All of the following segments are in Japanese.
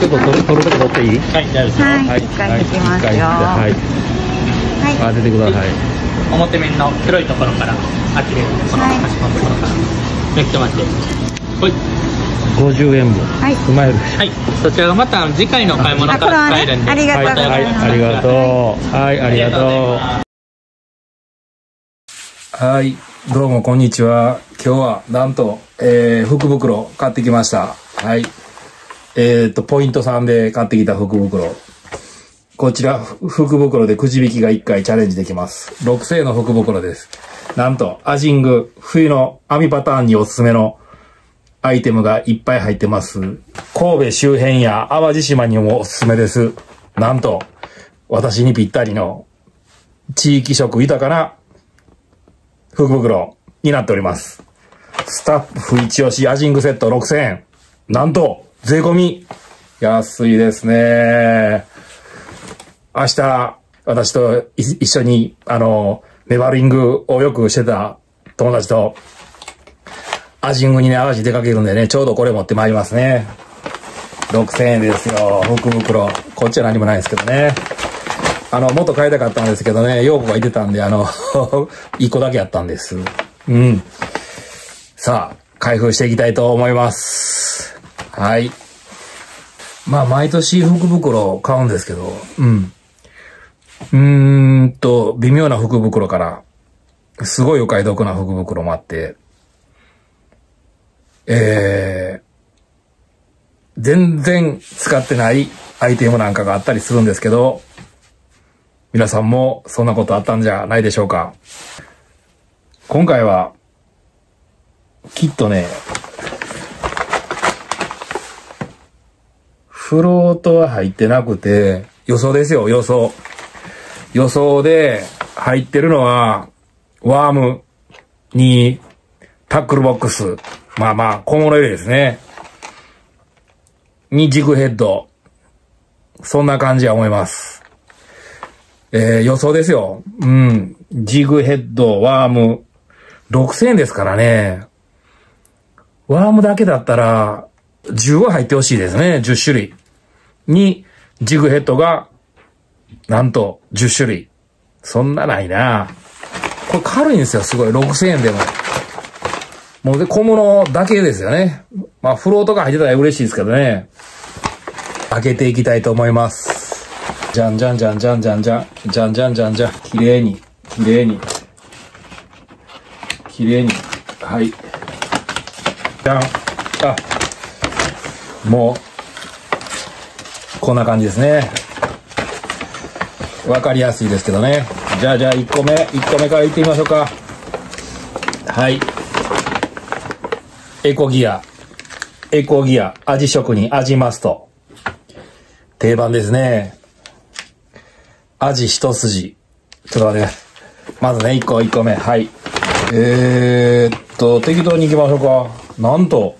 ちょっと取る取るとこ取っていい？はい、大丈夫ですよ。はい、一回引きますよ。はい。はい。当ててください。表面の黒いところから、あきれいこの端っこのところから、めくってもらって。ほい。50円分。はいスマイル。はい。そちらがまた次回の買い物から使えるんで。あこれはねありがとうございますはい、ありがとう。はい、ありがとう。はい、どうもこんにちは。今日はなんと、えー、福袋買ってきました。はい。えっ、と、ポイント3で買ってきた福袋。こちら、福袋でくじ引きが1回チャレンジできます。6製の福袋です。なんと、アジング、冬の網パターンにおすすめのアイテムがいっぱい入ってます。神戸周辺や淡路島にもおすすめです。なんと、私にぴったりの地域色豊かな福袋になっております。スタッフ一押しアジングセット6000円。なんと、税込み。安いですね。明日、私と一緒に、あの、メバリングをよくしてた友達と、アジングにね、淡路出かけるんでね、ちょうどこれ持ってまいりますね。6000円ですよ、福袋。こっちは何もないですけどね。あの、もっと買いたかったんですけどね、陽子がいてたんで、あの、一個だけやったんです。うん。さあ、開封していきたいと思います。はい。まあ、毎年福袋買うんですけど、うん。うーんと、微妙な福袋から、すごいお買い得な福袋もあって、えー、全然使ってないアイテムなんかがあったりするんですけど、皆さんもそんなことあったんじゃないでしょうか。今回は、きっとね、フロートは入ってなくて、予想ですよ、予想。予想で入ってるのは、ワームにタックルボックス。まあまあ、小物入れですね。にジグヘッド。そんな感じは思います。えー、予想ですよ。うん。ジグヘッド、ワーム。6000円ですからね。ワームだけだったら、10は入ってほしいですね。10種類。に、ジグヘッドが、なんと、10種類。そんなないなこれ軽いんですよ、すごい。6000円でも。もうで、小物だけですよね。まあ、フロートが入ってたら嬉しいですけどね。開けていきたいと思います。じゃんじゃんじゃんじゃんじゃんじゃん。じゃんじゃんじゃんじゃん。綺麗に。綺麗に。綺麗に。はい。じゃん。あ。もう、こんな感じですね。わかりやすいですけどね。じゃあじゃあ1個目、1個目からいってみましょうか。はい。エコギア。エコギア。味職人。味マスト。定番ですね。味一筋。ちょっと待って。まずね、1個、1個目。はい。えー、っと、適当に行きましょうか。なんと、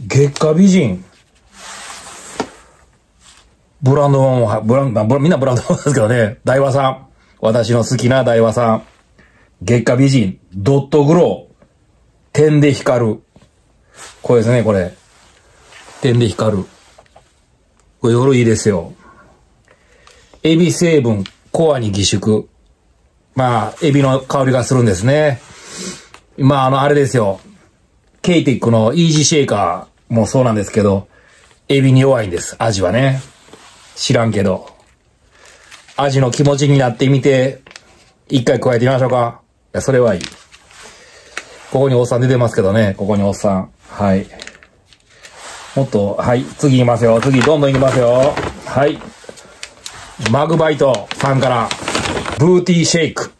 月下美人。ブランドもん、ブランド、みんなブランドもんですけどね。大和さん。私の好きな大和さん。月下美人。ドットグロー。点で光る。これですね、これ。点で光る。これ夜いいですよ。エビ成分、コアに義縮。まあ、エビの香りがするんですね。まあ、あの、あれですよ。ケイティックのイージーシェイカーもそうなんですけど、エビに弱いんです、味はね。知らんけど。味の気持ちになってみて、一回加えてみましょうか。いや、それはいい。ここにおっさん出てますけどね、ここにおっさん。はい。もっと、はい、次いきますよ。次、どんどんいきますよ。はい。マグバイトさんから、ブーティーシェイク。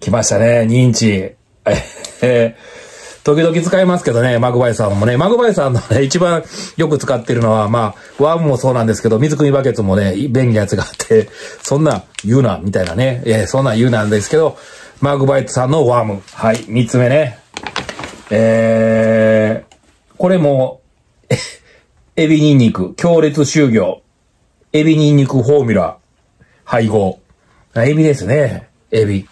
来ましたね、認知。ええ時々使いますけどね、マグバイさんもね。マグバイさんのね、一番よく使ってるのは、まあ、ワームもそうなんですけど、水汲みバケツもね、便利なやつがあって、そんな言うな、みたいなね。いや、そんな言うなんですけど、マグバイトさんのワーム。はい、三つ目ね。えー、これも、エビニンニク、強烈臭行。エビニンニクフォーミュラ、配合。あエビですね、エビ。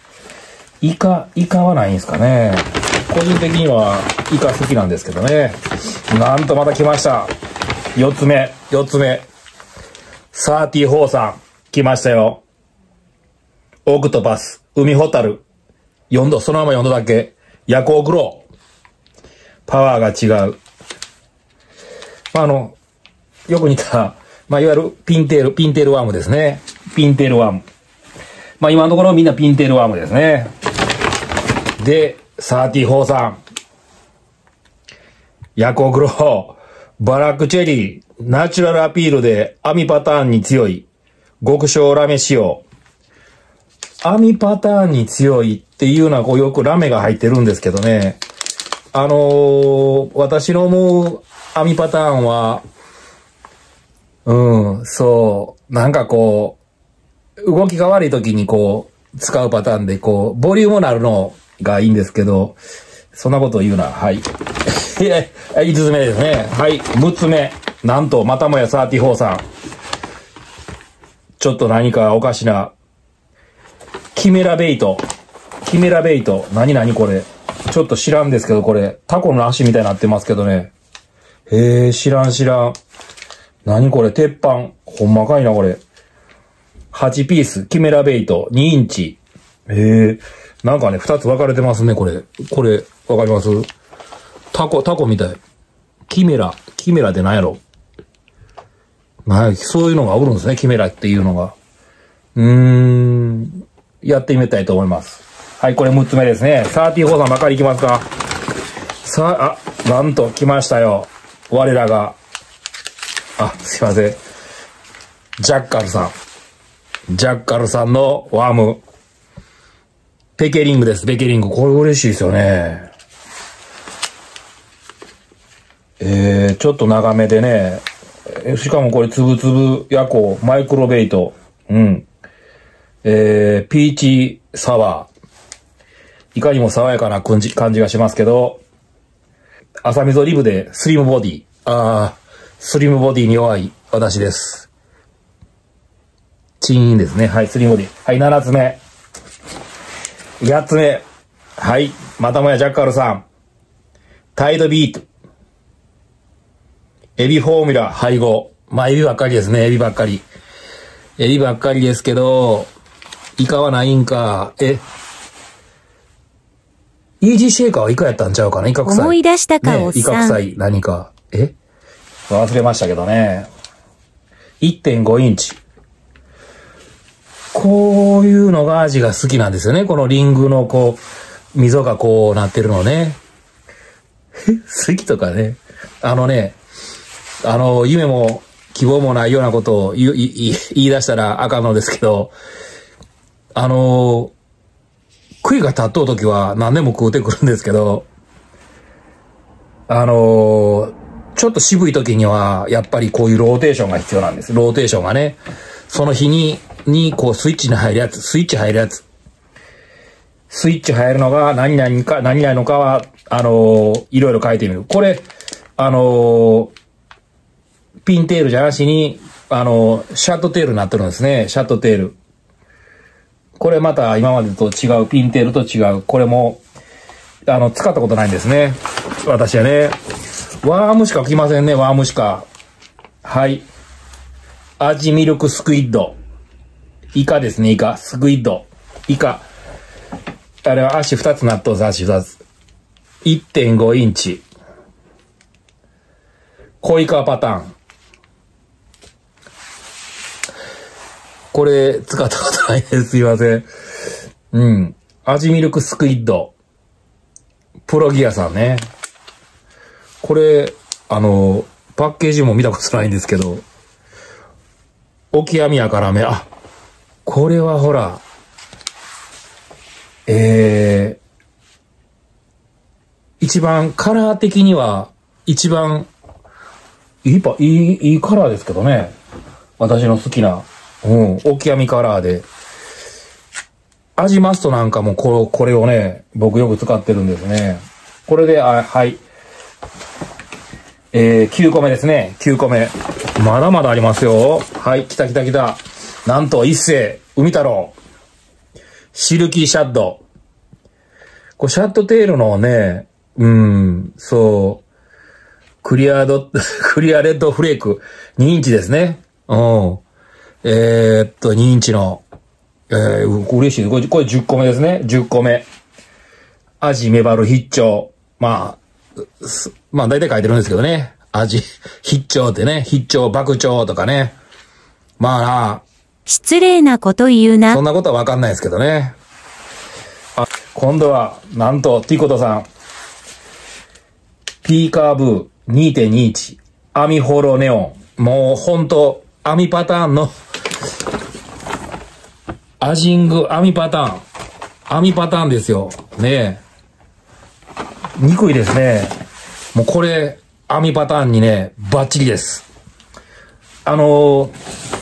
イカ、イカはないんですかね。個人的にはイカ好きなんですけどね。なんとまた来ました。4つ目、4つ目。サーティフォーさん、来ましたよ。オクトパス、海ホタル。4度、そのまま4度だけ？夜光グロー。パワーが違う。まあ、あの、よく似た、まあ、いわゆるピンテール、ピンテールワームですね。ピンテールワーム。まあ、今のところみんなピンテールワームですね。で、サーティフォーさん。夜光グロー、ブラックチェリー、ナチュラルアピールでアミパターンに強い、極小ラメ仕様。アミパターンに強いっていうのはこうよくラメが入ってるんですけどね。あのー、私の思う網パターンは、うん、そう、なんかこう、動きが悪い時にこう、使うパターンで、こう、ボリュームのあるのがいいんですけど、そんなこと言うな。はい。え5つ目ですね。はい。6つ目。なんと、またもや34さん。ちょっと何かおかしな。キメラベイト。キメラベイト。何何これ。ちょっと知らんですけど、これ。タコの足みたいになってますけどね。へえ、知らん知らん。何これ、鉄板。ほんまかいな、これ。8ピース、キメラベイト、2インチ。へえ、なんかね、2つ分かれてますね、これ。これ、わかります？タコ、タコみたい。キメラ、キメラって何やろ？はい、そういうのがおるんですね、キメラっていうのが。うーん、やってみたいと思います。はい、これ6つ目ですね。34さんばかりいきますか？さあ、あ、なんと来ましたよ。我らが。あ、すいません。ジャッカルさん。ジャッカルさんのワーム。ペケリングです、ペケリング。これ嬉しいですよね。えー、ちょっと長めでね。しかもこれ、つぶつぶ夜行、マイクロベイト。うん。えー、ピーチサワー。いかにも爽やかな感じ感じがしますけど、朝溝リブでスリムボディ。ああ、スリムボディに弱い私です。チーンですね。はい、スリムボディ。はい、7つ目。8つ目。はい、またもやジャッカルさん。タイドビート。エビフォーミュラ配合。まあ、エビばっかりですね、エビばっかり。エビばっかりですけど、イカはないんか。え、イージーシェイカーはイカやったんちゃうかな？イカ臭い。思い出したか、ね、おっさん。イカ臭い、何か。え？忘れましたけどね。1.5インチ。こういうのがアジが好きなんですよね。このリングのこう、溝がこうなってるのね。好きとかね。あのね、あの、夢も希望もないようなことを言い言い出したらあかんのですけど、あの、食いが立っとう時は何でも食うてくるんですけど、あのちょっと渋い時には、やっぱりこういうローテーションが必要なんです。ローテーションがね。その日に、に、こうスイッチに入るやつ、スイッチ入るやつ。スイッチ入るのが何々か、何々のかは、あのいろいろ書いてみる。これ、あのピンテールじゃなしに、あのシャッドテールになってるんですね。シャッドテール。これまた今までと違う、ピンテールと違う。これも、あの、使ったことないんですね。私はね。ワームしか来ませんね、ワームしか。はい。アジミルクスクイッド。イカですね、イカ。スクイッド。イカ。あれは足2つ納豆と足2つ。1.5インチ。コイカパターン。これ、使ったことないです。すいません。うん。アジミルクスクイッド。プロギアさんね。これ、あの、パッケージも見たことないんですけど、オキアミアからめ、あ、これはほら、えー、一番カラー的には、一番、いいパ、いい、いいカラーですけどね。私の好きな、うん、オキアミカラーで。味マストなんかもここれをね、僕よく使ってるんですね。これで、あはい。えー、9個目ですね。9個目。まだまだありますよ。はい、来た来た来た。なんと、一世、海太郎。シルキーシャッド。これシャットテールのね、うん、そう。クリアド、クリアレッドフレーク、2インチですね。うん。えー、っと、2インチの、えー、嬉しい。これ、これ10個目ですね。10個目。アジ、メバル、必聴。まあ、まあ大体書いてるんですけどね。アジ、必聴ってね。必聴、爆聴とかね。まあな。失礼なこと言うな。そんなことはわかんないですけどね。あ、今度は、なんと、ティコトさん。P カーブ2.21。アミホロネオン。もうほんと、アミパターンの、アジング、アミパターン。アミパターンですよ。ねえ。憎いですね。もうこれ、アミパターンにね、バッチリです。あのー、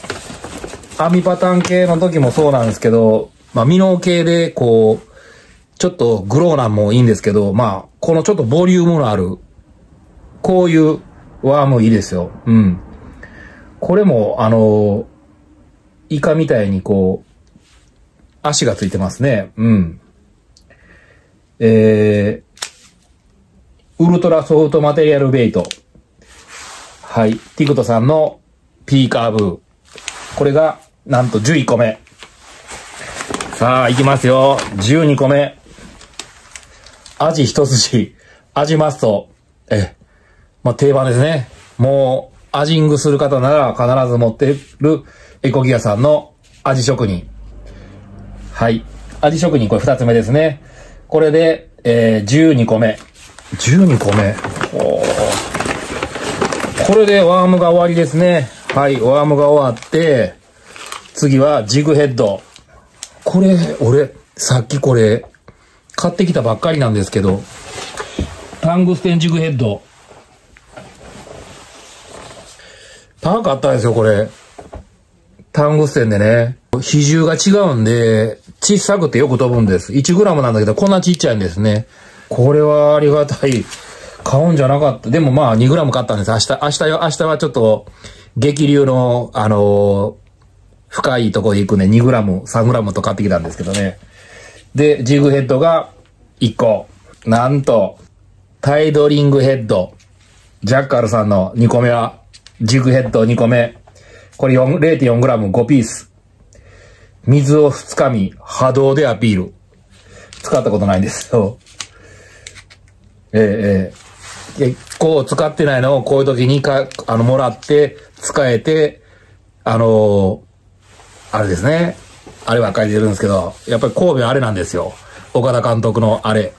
アミパターン系の時もそうなんですけど、まあ、ミノ系で、こう、ちょっとグローなんもいいんですけど、まあ、このちょっとボリュームのある、こういうワームいいですよ。うん。これも、あの、イカみたいにこう、足がついてますね。うん。えー、ウルトラソフトマテリアルベイト。はい。ティクトさんの P カーブ。これが、なんと11個目。さあ、いきますよ。12個目。アジ一筋。アジマスト。え、まあ、定番ですね。もう、アジングする方なら必ず持ってるエコギアさんの味職人。はい。味職人、これ二つ目ですね。これで、えー、12個目。12個目。おこれでワームが終わりですね。はい、ワームが終わって、次はジグヘッド。これ、俺、さっきこれ、買ってきたばっかりなんですけど、タングステンジグヘッド。高かったんですよ、これ。タングステンでね。比重が違うんで、小さくてよく飛ぶんです。1グラムなんだけど、こんなちっちゃいんですね。これはありがたい。買うんじゃなかった。でもまあ2グラム買ったんです。明日、明日よ、明日はちょっと、激流の、あの、深いとこで行くね、2グラム、3グラムと買ってきたんですけどね。で、ジグヘッドが1個。なんと、タイドリングヘッド。ジャッカルさんの2個目は、ジグヘッド2個目。これ 0.4g5 ピース。水を2日み、波動でアピール。使ったことないんですよ。ええええ。結構使ってないのをこういう時にか、あの、もらって、使えて、あのー、あれですね。あればっかり出るんですけど、やっぱり神戸あれなんですよ。岡田監督のあれ。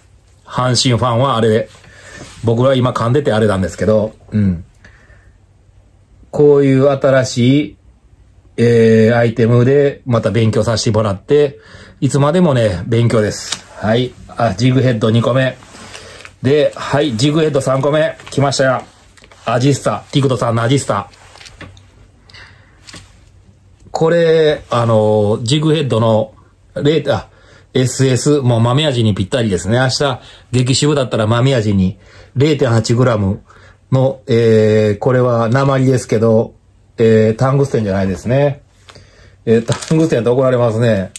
阪神ファンはあれで。僕は今噛んでてあれなんですけど、うん。こういう新しい、えー、アイテムでまた勉強させてもらって、いつまでもね、勉強です。はい。あ、ジグヘッド2個目。で、はい、ジグヘッド3個目。来ましたよ。アジスタ。ティクトさんのアジスタ。これ、あの、ジグヘッドの、0、あ、SS、もう豆味にぴったりですね。明日、激渋だったら豆味に 0.8g の、えー、これは鉛ですけど、えー、タングステンじゃないですね。えー、タングステンと怒られますね。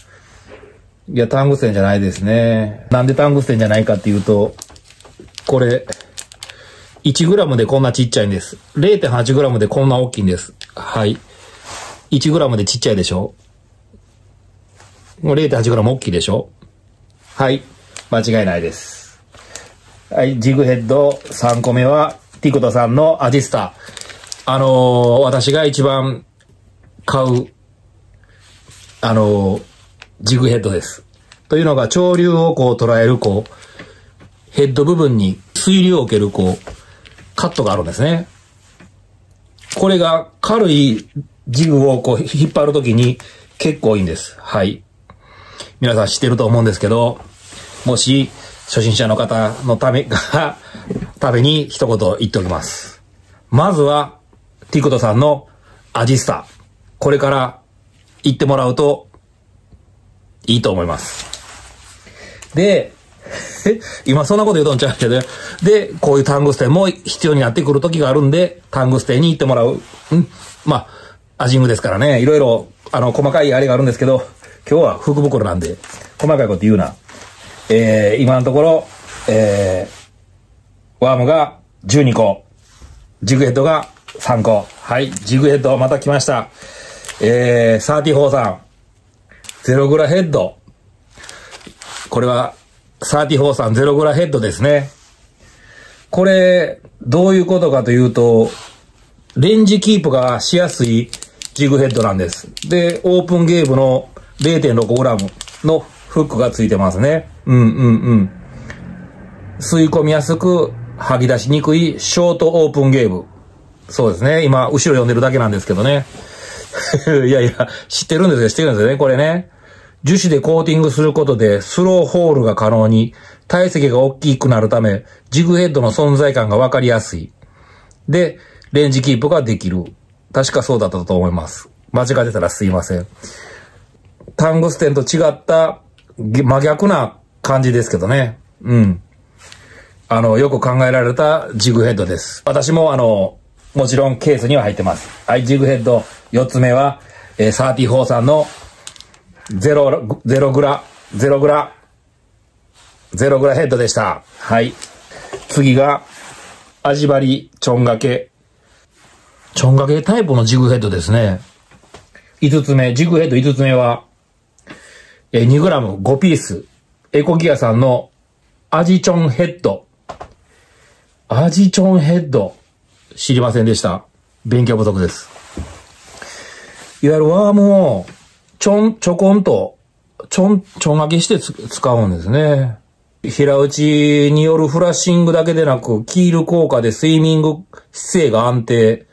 いや、タングステンじゃないですね。なんでタングステンじゃないかっていうと、これ、1g でこんなちっちゃいんです。0.8g でこんな大きいんです。はい。1g でちっちゃいでしょ？もう 0.8g 大きいでしょ？はい。間違いないです。はい。ジグヘッド3個目は、ティコトさんのアジスタ。あのー、私が一番買う、あのー、ジグヘッドです。というのが、潮流をこう捉える、こう、ヘッド部分に水流を受ける、こう、カットがあるんですね。これが軽いジグをこう引っ張るときに結構いいんです。はい。皆さん知ってると思うんですけど、もし初心者の方のためが、ために一言言っておきます。まずは、ティクトさんのアジスタ。これから言ってもらうといいと思います。で、今そんなこと言うとんちゃうけど、で、こういうタングステンも必要になってくる時があるんで、タングステンに行ってもらう。うん。まあ、アジングですからね、いろいろ、あの、細かいあれがあるんですけど、今日は福袋なんで、細かいこと言うな。えー、今のところ、えー、ワームが12個。ジグヘッドが3個。はい、ジグヘッドまた来ました。えー、34さん。ゼログラヘッド。これは、34さんゼログラヘッドですね。これ、どういうことかというと、レンジキープがしやすいジグヘッドなんです。で、オープンゲームの 0.6g のフックがついてますね。うんうんうん。吸い込みやすく、吐き出しにくいショートオープンゲーム。そうですね。今、後ろ読んでるだけなんですけどね。いやいや、知ってるんですよ、知ってるんですよね、これね。樹脂でコーティングすることで、スローホールが可能に、体積が大きくなるため、ジグヘッドの存在感がわかりやすい。で、レンジキープができる。確かそうだったと思います。間違ってたらすいません。タングステンと違った、真逆な感じですけどね。うん。あの、よく考えられたジグヘッドです。私もあの、もちろんケースには入ってます。はい、ジグヘッド4つ目は、えー、34さんのゼロ、ゼログラ、ゼログラ、ゼログラヘッドでした。はい。次が、味張り、ちょんがけ。ちょんがけタイプのジグヘッドですね。5つ目、ジグヘッド5つ目は、えー、2グラム5ピース。エコギアさんのアジチョンヘッド。アジチョンヘッド。知りませんでした。勉強不足です。いわゆるワームを、ちょん、ちょこんと、ちょん、ちょんがけして使うんですね。平打ちによるフラッシングだけでなく、キール効果でスイミング姿勢が安定。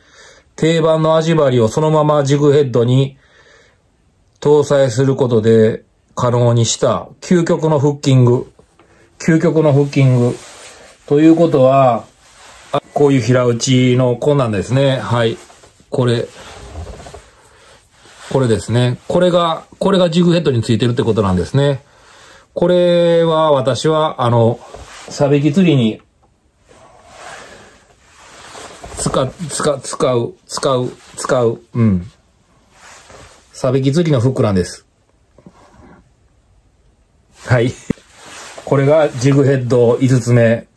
定番の味張りをそのままジグヘッドに搭載することで可能にした究極のフッキング。究極のフッキング。ということは、こういう平打ちのこんなんですね。はい。これ。これですね。これが、これがジグヘッドについてるってことなんですね。これは私は、あの、サビキ釣りに、使、使、使う、使う、使う、うん。サビキ釣りのフックなんです。はい。これがジグヘッド5つ目、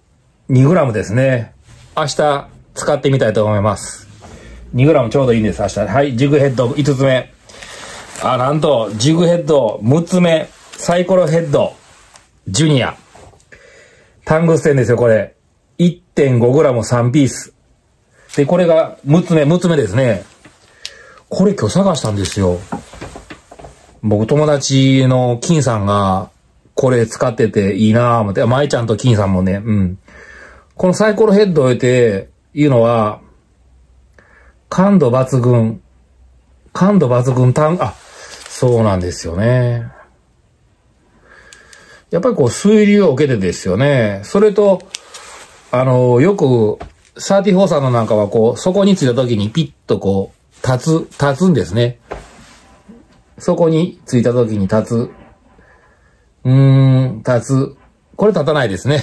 2グラムですね。明日使ってみたいと思います。2グラムちょうどいいんです、明日。はい、ジグヘッド5つ目。あ、なんと、ジグヘッド6つ目、サイコロヘッド、ジュニア。タングステンですよ、これ。1.5グラム3ピース。で、これが6つ目、6つ目ですね。これ今日探したんですよ。僕友達の金さんが、これ使ってていいなぁ思って、舞ちゃんと金さんもね、うん。このサイコロヘッドを得て、いうのは、感度抜群。感度抜群単、あ、そうなんですよね。やっぱりこう水流を受けてですよね。それと、あの、よく、34さんのなんかはこう、そこについた時にピッとこう、立つ、立つんですね。そこについた時に立つ。うーん、立つ。これ立たないですね。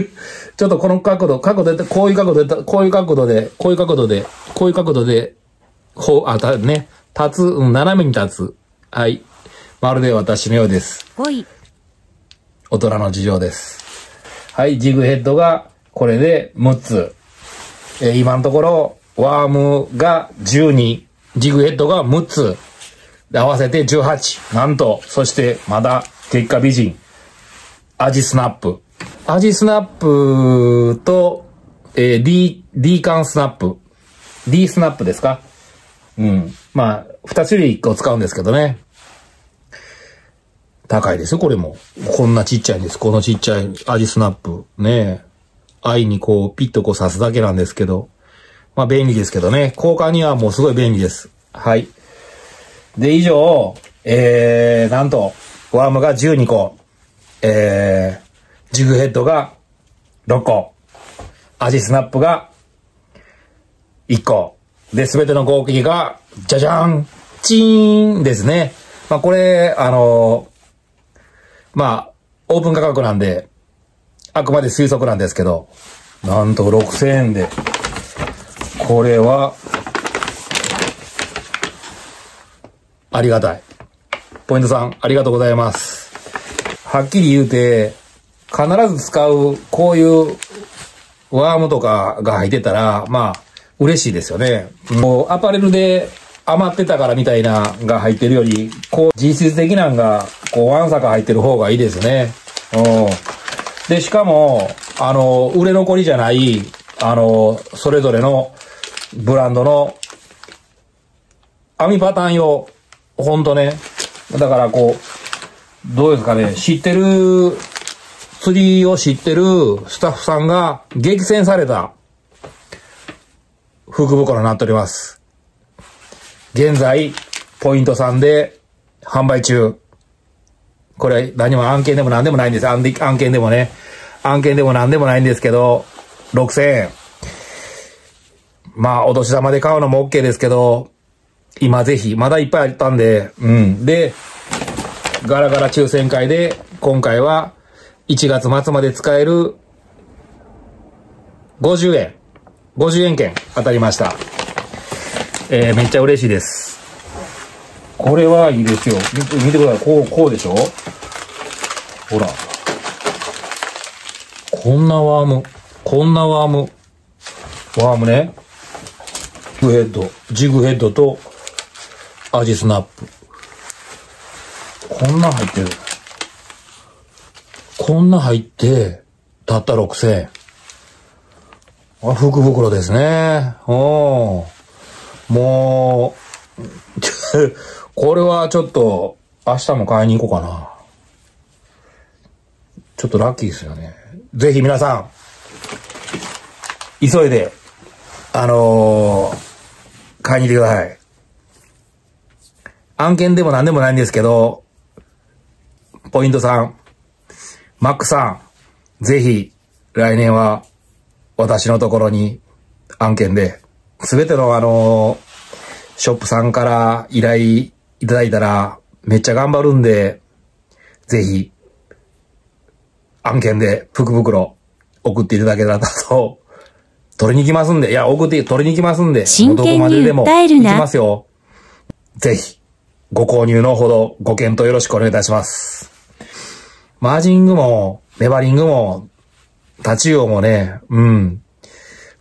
ちょっとこの角度、角度で、こういう角度で、こういう角度で、こういう角度で、こういう角度で、こう、あ、た、ね、立つ、うん、斜めに立つ。はい。まるで私のようです。5位、大人の事情です。はい、ジグヘッドがこれで6つ。えー今のところ、ワームが12、ジグヘッドが6つ。で合わせて18。なんと、そしてまだ結果美人。アジスナップ。アジスナップと、えー D、D 缶スナップ。D スナップですか？うん。まあ、二種類1個使うんですけどね。高いですよ、これも。こんなちっちゃいんです。このちっちゃいアジスナップ。ねえ。アイにこう、ピッとこう刺すだけなんですけど。まあ便利ですけどね。交換にはもうすごい便利です。はい。で、以上、えー、なんと、ワームが12個。えー、ジグヘッドが6個。アジスナップが1個。で、すべての合計が、じゃじゃんチーンですね。まあこれ、あのまあ、オープン価格なんで、あくまで推測なんですけど、なんと6000円で、これは、ありがたい。ポイントさん、ありがとうございます。はっきり言うて、必ず使う、こういうワームとかが入ってたら、まあ、嬉しいですよね。もうアパレルで余ってたからみたいなが入ってるより、こう実質的なんが、こうワンサカ入ってる方がいいですね。うん。で、しかも、あの、売れ残りじゃない、あの、それぞれのブランドの網パターン用。ほんとね。だからこう、どうですかね、知ってる、釣りを知ってるスタッフさんが激戦された福袋になっております。現在、ポイント3で販売中。これ何も案件でも何でもないんです。案件でもね。案件でも何でもないんですけど、6000円。まあ、お年玉で買うのも OK ですけど、今ぜひ、まだいっぱいあったんで、うん。で、ガラガラ抽選会で、今回は1月末まで使える50円。50円券当たりました。えー、めっちゃ嬉しいです。これはいいですよ。見てください。こう、こうでしょ？ほら。こんなワーム。こんなワーム。ワームね。ジグヘッド。ジグヘッドと、アジスナップ。こんな入ってる。こんな入って、たった6000円。あ、福袋ですね。おーもう、これはちょっと、明日も買いに行こうかな。ちょっとラッキーですよね。ぜひ皆さん、急いで、あのー買いに行ってください。案件でも何でもないんですけど、ポイントさん、マックさん、ぜひ、来年は、私のところに案件で、すべてのあの、ショップさんから依頼いただいたら、めっちゃ頑張るんで、ぜひ、案件で福袋送っていただけたらと、取りに行きますんで、いや、送って、取りに行きますんで、真剣にどこまででも行きますよ。ぜひ、ご購入のほどご検討よろしくお願いいたします。マージングも、ネバリングも、タチウオもね、うん。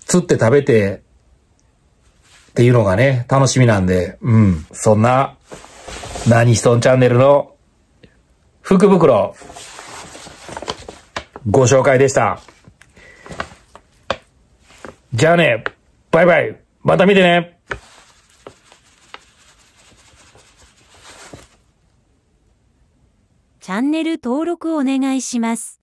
釣って食べて、っていうのがね、楽しみなんで、うん。そんな、何ストーンチャンネルの福袋、ご紹介でした。じゃあね、バイバイ、また見てねチャンネル登録お願いします。